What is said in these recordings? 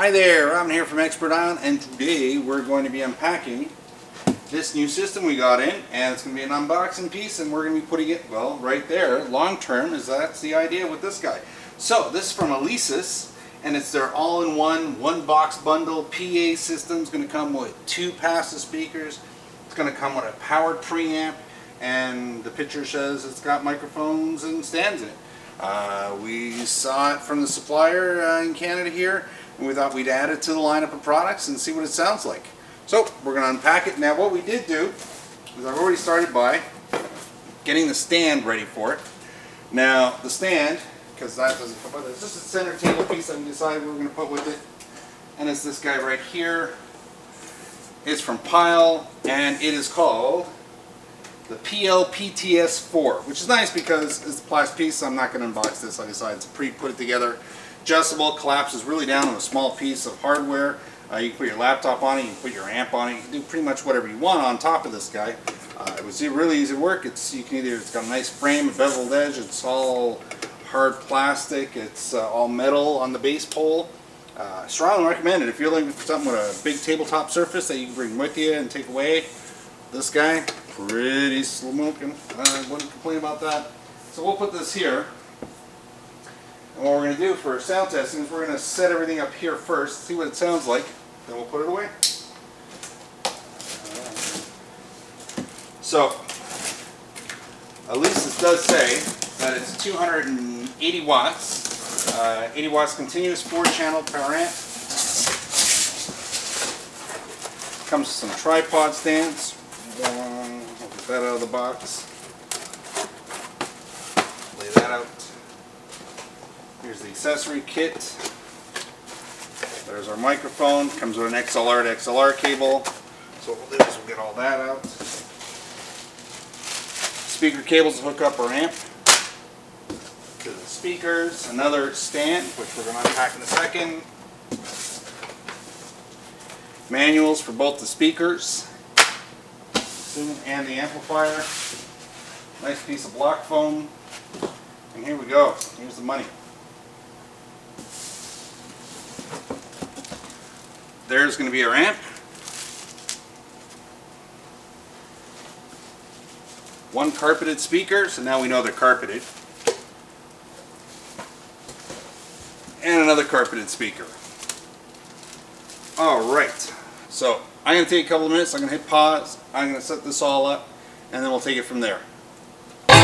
Hi there, Robin here from Expert Island, and today we're going to be unpacking this new system we got in, and it's going to be an unboxing piece, and we're going to be putting it, well, right there, long term, is that's the idea with this guy. So, this is from Alesis, and it's their all-in-one, one-box bundle PA system. It's going to come with two passive speakers, it's going to come with a powered preamp, and the picture says it's got microphones and stands in it. Uh, we saw it from the supplier uh, in Canada here, and we thought we'd add it to the lineup of products and see what it sounds like. So we're going to unpack it. Now what we did do is I've already started by getting the stand ready for it. Now the stand, because that doesn't come with it, it's just a center table piece we decided we were going to put with it. And it's this guy right here. It's from Pyle, and it is called the PLPTS4, which is nice because it's a plastic piece. So I'm not going to unbox this. I decided to pre-put it together. Adjustable, collapses really down on a small piece of hardware. Uh, you can put your laptop on it, you can put your amp on it, you can do pretty much whatever you want on top of this guy. Uh, it was really easy to work. It's you can either it's got a nice frame, a beveled edge. It's all hard plastic. It's uh, all metal on the base pole. Uh, strongly recommend it if you're looking for something with a big tabletop surface that you can bring with you and take away. This guy, pretty smoking. I wouldn't complain about that. So we'll put this here. And what we're going to do for sound testing is we're going to set everything up here first, see what it sounds like, then we'll put it away. So, at least this does say that it's 280 watts, uh, 80 watts continuous 4 channel power amp. Comes with some tripod stands. Get that out of the box. Lay that out. Here's the accessory kit. There's our microphone. Comes with an XLR to XLR cable. So what we'll do is we'll get all that out. Speaker cables to hook up our amp to the speakers. Another stand, which we're going to unpack in a second. Manuals for both the speakers and the amplifier. Nice piece of block foam. And here we go. Here's the money. There's going to be our amp. One carpeted speaker, so now we know they're carpeted. And another carpeted speaker. Alright, so I'm going to take a couple of minutes, I'm going to hit pause, I'm going to set this all up, and then we'll take it from there. We'll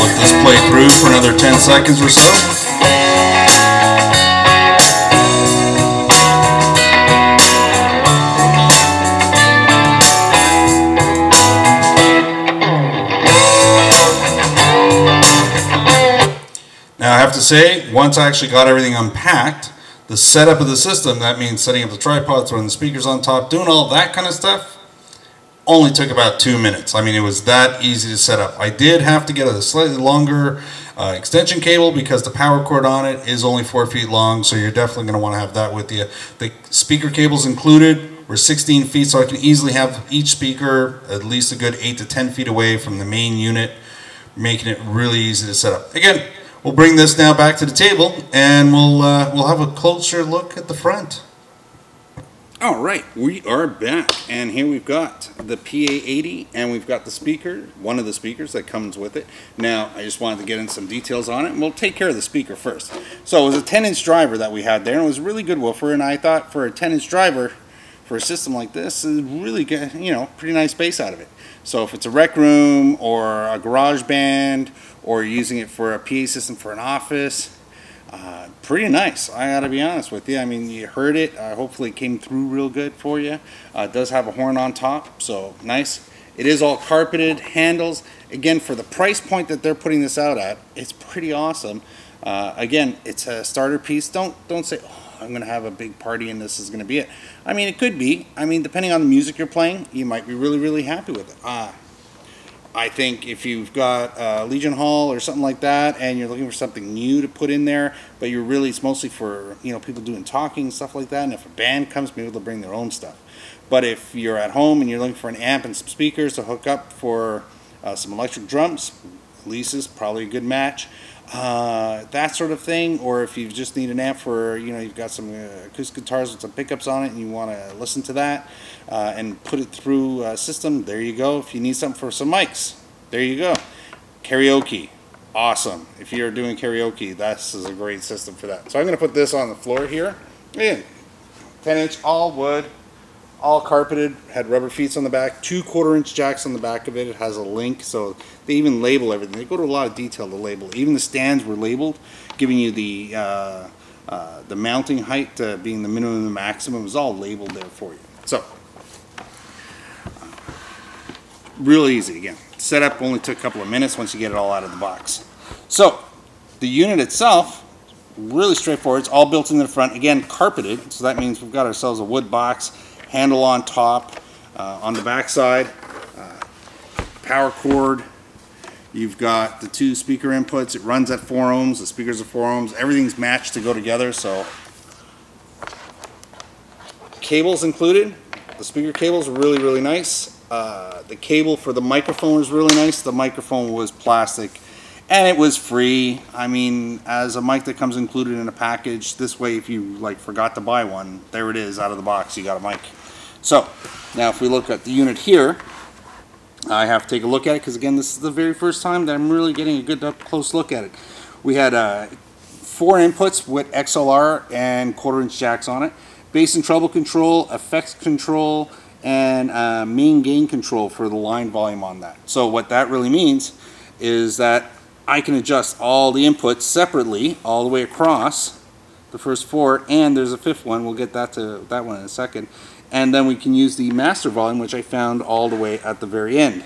let this play through for another 10 seconds or so. Have to say, once I actually got everything unpacked, the setup of the system, that means setting up the tripod, throwing the speakers on top, doing all that kind of stuff, only took about two minutes. I mean, it was that easy to set up. I did have to get a slightly longer uh, extension cable because the power cord on it is only four feet long, so you're definitely going to want to have that with you. The speaker cables included were 16 feet, so I can easily have each speaker at least a good 8 to 10 feet away from the main unit, making it really easy to set up. Again, we'll bring this now back to the table, and we'll, uh, we'll have a closer look at the front. All right, we are back, and here we've got the PA80, and we've got the speaker, one of the speakers that comes with it. Now, I just wanted to get in some details on it, and we'll take care of the speaker first. So it was a 10-inch driver that we had there, and it was a really good woofer, and I thought for a 10-inch driver, for a system like this, is really good, you know, pretty nice bass out of it. So if it's a rec room, or a garage band, or using it for a PA system for an office, uh, pretty nice, I gotta be honest with you. I mean, you heard it. Uh, hopefully, it came through real good for you. Uh, it does have a horn on top, so nice. It is all carpeted handles. Again, for the price point that they're putting this out at, it's pretty awesome. Uh, again, it's a starter piece. Don't don't say, oh, I'm gonna have a big party and this is gonna be it. I mean, it could be. I mean, depending on the music you're playing, you might be really really happy with it. Uh, I think if you've got uh, Legion Hall or something like that, and you're looking for something new to put in there, but you're really it's mostly for you know people doing talking and stuff like that. And if a band comes, maybe they'll bring their own stuff. But if you're at home and you're looking for an amp and some speakers to hook up for uh, some electric drums, Alesis probably a good match. Uh, that sort of thing, or if you just need an amp for, you know, you've got some uh, acoustic guitars with some pickups on it and you want to listen to that uh, and put it through a system, there you go. If you need something for some mics, there you go. Karaoke, awesome. If you're doing karaoke, this is a great system for that. So I'm going to put this on the floor here. Again, 10 inch all wood, all carpeted, had rubber feet on the back, two quarter inch jacks on the back of it. It has a link, so they even label everything. They go to a lot of detail to label. Even the stands were labeled, giving you the uh, uh, the mounting height uh, being the minimum and the maximum. It was all labeled there for you. So, real easy again. Setup only took a couple of minutes once you get it all out of the box. So, the unit itself, really straightforward. It's all built into the front. Again, carpeted, so that means we've got ourselves a wood box handle on top, uh, on the back side, uh, power cord. You've got the two speaker inputs. It runs at 4 ohms. The speakers are 4 ohms. Everything's matched to go together. So cables included. The speaker cables are really, really nice. Uh, the cable for the microphone was really nice. The microphone was plastic and it was free. I mean, as a mic that comes included in a package, this way if you like forgot to buy one, there it is out of the box, you got a mic. So, now if we look at the unit here, I have to take a look at it because again, this is the very first time that I'm really getting a good up close look at it. We had uh, four inputs with XLR and quarter inch jacks on it, bass and treble control, effects control, and uh, main gain control for the line volume on that. So what that really means is that I can adjust all the inputs separately all the way across the first four and there's a fifth one. We'll get that to that one in a second. And then we can use the master volume which I found all the way at the very end.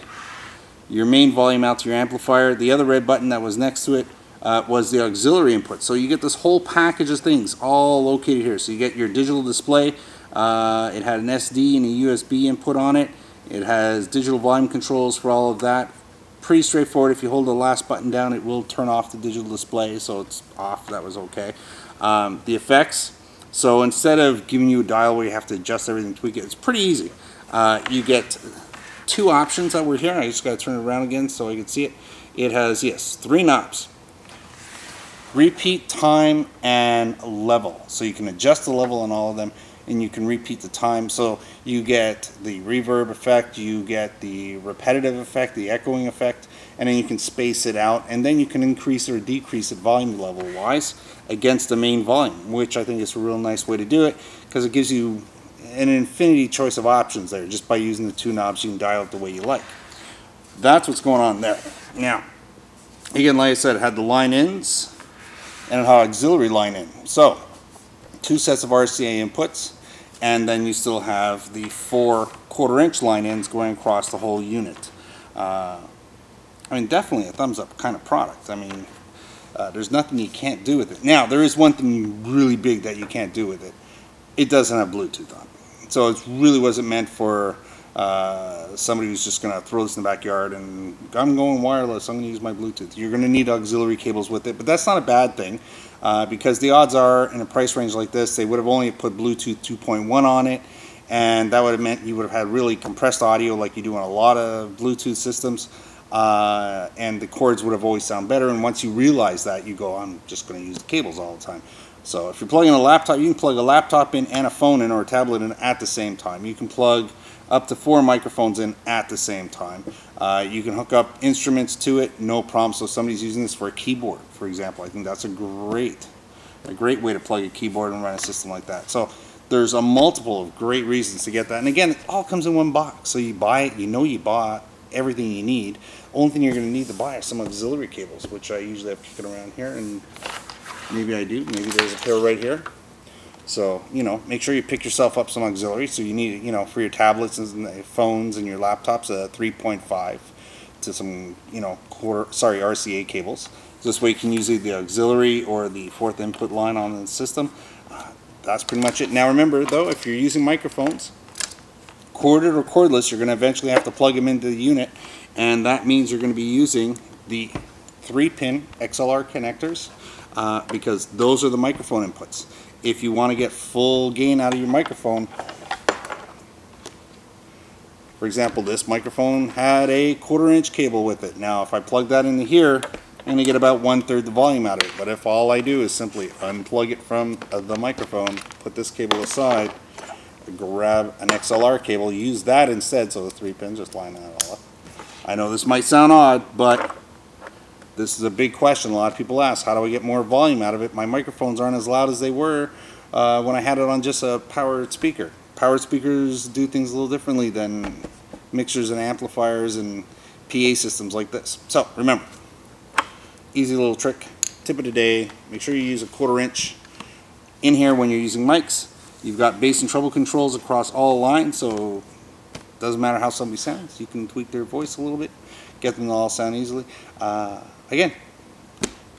Your main volume out to your amplifier. The other red button that was next to it uh, was the auxiliary input. So you get this whole package of things all located here. So you get your digital display uh, it had an SD and a USB input on it. It has digital volume controls for all of that pretty straightforward. If you hold the last button down, it will turn off the digital display, so it's off. That was okay. Um, the effects. So instead of giving you a dial where you have to adjust everything, tweak it, it's pretty easy. Uh, you get two options that were here. I just got to turn it around again so I can see it. It has, yes, three knobs. Repeat, time, and level. So you can adjust the level on all of them and you can repeat the time. So you get the reverb effect, you get the repetitive effect, the echoing effect, and then you can space it out, and then you can increase or decrease it volume level wise against the main volume, which I think is a real nice way to do it because it gives you an infinity choice of options there. Just by using the two knobs, you can dial it the way you like. That's what's going on there. Now, again, like I said, it had the line ins and it had auxiliary line in. So, two sets of RCA inputs, and then you still have the four quarter inch line ins going across the whole unit. Uh, I mean, definitely a thumbs up kind of product. I mean, uh, there's nothing you can't do with it. Now, there is one thing really big that you can't do with it. It doesn't have Bluetooth on it. So it really wasn't meant for uh, somebody who's just going to throw this in the backyard and I'm going wireless, I'm going to use my Bluetooth. You're going to need auxiliary cables with it, but that's not a bad thing uh, because the odds are in a price range like this, they would have only put Bluetooth 2.1 on it, and that would have meant you would have had really compressed audio like you do on a lot of Bluetooth systems, uh, and the cords would have always sound better. And once you realize that, you go, I'm just going to use the cables all the time. So if you're plugging a laptop, you can plug a laptop in and a phone in or a tablet in at the same time. You can plug up to four microphones in at the same time. Uh, you can hook up instruments to it, no problem. So somebody's using this for a keyboard, for example. I think that's a great, a great way to plug a keyboard and run a system like that. So there's a multiple of great reasons to get that. And again, it all comes in one box. So you buy it, you know you bought everything you need. Only thing you're going to need to buy are some auxiliary cables, which I usually have kicking around here. And maybe I do. Maybe there's a pair right here. So, you know, make sure you pick yourself up some auxiliary. So you need, you know, for your tablets and phones and your laptops, a 3.5 to some, you know, quarter, sorry, RCA cables. This way you can use either the auxiliary or the fourth input line on the system. Uh, that's pretty much it. Now remember though, if you're using microphones, corded or cordless, you're going to eventually have to plug them into the unit. And that means you're going to be using the three pin XLR connectors uh, because those are the microphone inputs if you want to get full gain out of your microphone. For example, this microphone had a quarter inch cable with it. Now, if I plug that into here, I'm gonna get about one third the volume out of it. But if all I do is simply unplug it from uh, the microphone, put this cable aside, grab an XLR cable, use that instead, so the three pins just line that all up. I know this might sound odd, but this is a big question. A lot of people ask, how do I get more volume out of it? My microphones aren't as loud as they were uh, when I had it on just a powered speaker. Powered speakers do things a little differently than mixers and amplifiers and PA systems like this. So remember, easy little trick, tip of the day, make sure you use a quarter inch in here when you're using mics. You've got bass and treble controls across all lines, so doesn't matter how somebody sounds. You can tweak their voice a little bit, get them to all sound easily. Uh, again,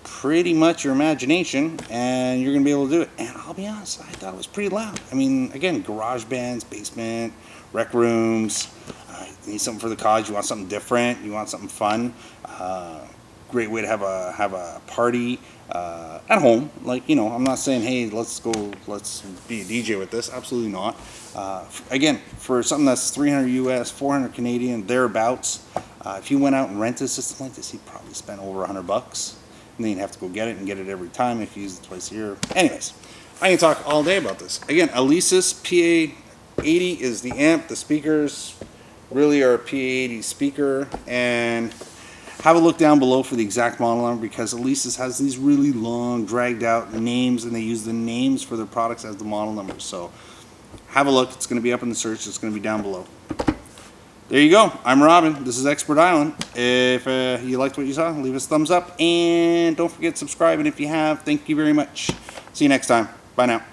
pretty much your imagination, and you're gonna be able to do it. And I'll be honest, I thought it was pretty loud. I mean, again, garage bands, basement, rec rooms. Uh, you need something for the college. You want something different. You want something fun. Uh, great way to have a have a party uh, at home. Like you know, I'm not saying hey, let's go, let's be a DJ with this. Absolutely not. Uh, again, for something that's 300 US, 400 Canadian, thereabouts. Uh, if you went out and rented a system like this, you'd probably spend over 100 bucks. And then you'd have to go get it and get it every time if you use it twice a year. Anyways, I can talk all day about this. Again, Alesis PA80 is the amp. The speakers really are a PA80 speaker. And have a look down below for the exact model number because Alesis has these really long, dragged out names, and they use the names for their products as the model numbers. So have a look. It's going to be up in the search. It's going to be down below. There you go. I'm Robin. This is Expert Island. If uh, you liked what you saw, leave us a thumbs up. And don't forget to subscribe. And if you have, thank you very much. See you next time. Bye now.